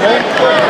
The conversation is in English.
Home.